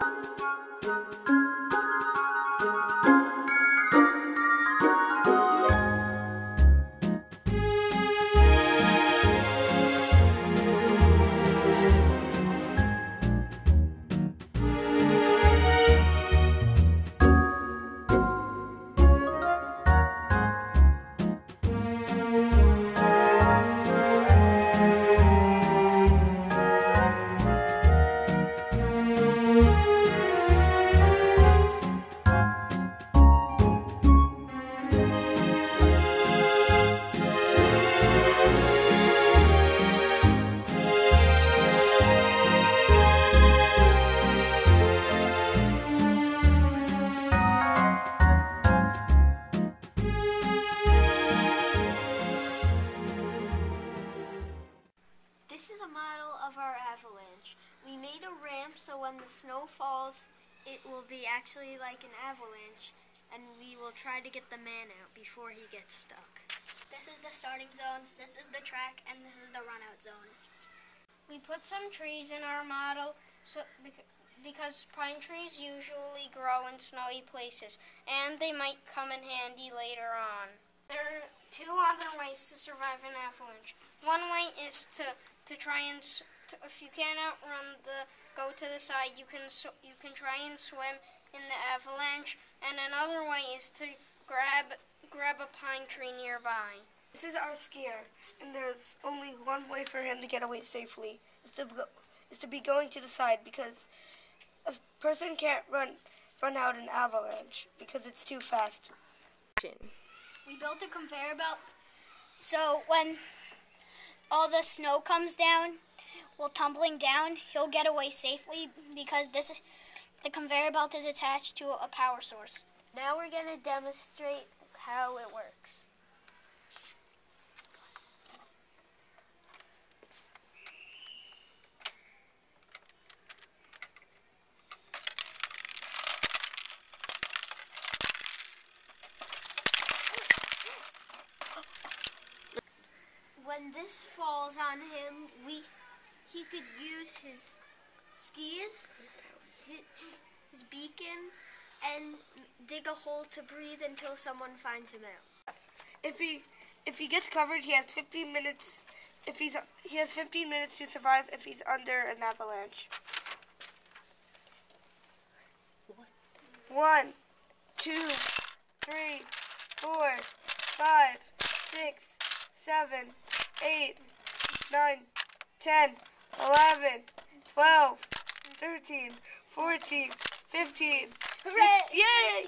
This of our avalanche. We made a ramp so when the snow falls, it will be actually like an avalanche, and we will try to get the man out before he gets stuck. This is the starting zone, this is the track, and this is the run out zone. We put some trees in our model so because pine trees usually grow in snowy places and they might come in handy later on. There are two other ways to survive an avalanche. One way is to, to try and to, if you can't outrun the go to the side, you can you can try and swim in the avalanche, and another way is to grab grab a pine tree nearby. This is our skier, and there's only one way for him to get away safely is to go, is to be going to the side because a person can't run run out an avalanche because it's too fast. We built a conveyor belt so when all the snow comes down, well, tumbling down, he'll get away safely because this is, the conveyor belt is attached to a power source. Now we're going to demonstrate how it works. When this falls on him, we he could use his skis, his, beacon, and dig a hole to breathe until someone finds him out. If he if he gets covered, he has 15 minutes. If he's he has 15 minutes to survive if he's under an avalanche. One, two, three, four, five, six, seven, eight, nine, ten, eleven, twelve, thirteen, fourteen, fifteen. Hooray! Yay!